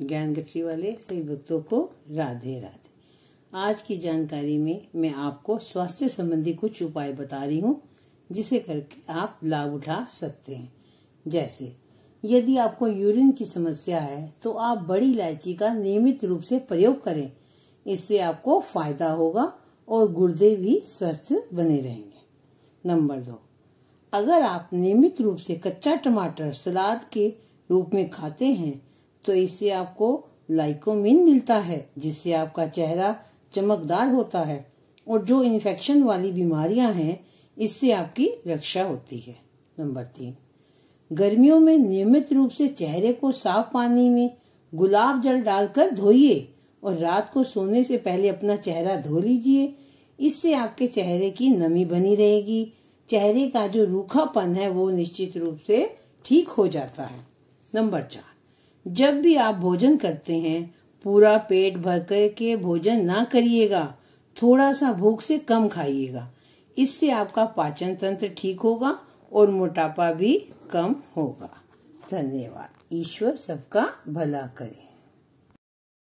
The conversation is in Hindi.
ज्ञान गठरी वाले सभी भक्तों को राधे राधे। आज की जानकारी में मैं आपको स्वास्थ्य संबंधी कुछ उपाय बता रही हूँ, जिसे करके आप लाभ उठा सकते हैं। जैसे, यदि आपको यूरिन की समस्या है तो आप बड़ी इलायची का नियमित रूप से प्रयोग करें। इससे आपको फ़ायदा होगा और गुर्दे भी स्वस्थ बने रहेंगे। नंबर दो, अगर आप नियमित रूप से कच्चा टमाटर सलाद के रूप में खाते हैं तो इससे आपको लाइकोमिन मिलता है, जिससे आपका चेहरा चमकदार होता है और जो इन्फेक्शन वाली बीमारियाँ हैं, इससे आपकी रक्षा होती है। नंबर तीन, गर्मियों में नियमित रूप से चेहरे को साफ़ पानी में गुलाब जल डालकर धोइए और रात को सोने से पहले अपना चेहरा धो लीजिए। इससे आपके चेहरे की नमी बनी रहेगी। चेहरे का जो रूखापन है, वो निश्चित रूप से ठीक हो जाता है। नंबर चार जब भी आप भोजन करते हैं, पूरा पेट भर कर के भोजन ना करिएगा, थोड़ा सा भूख से कम खाइएगा। इससे आपका पाचन तंत्र ठीक होगा और मोटापा भी कम होगा। धन्यवाद। ईश्वर सबका भला करे।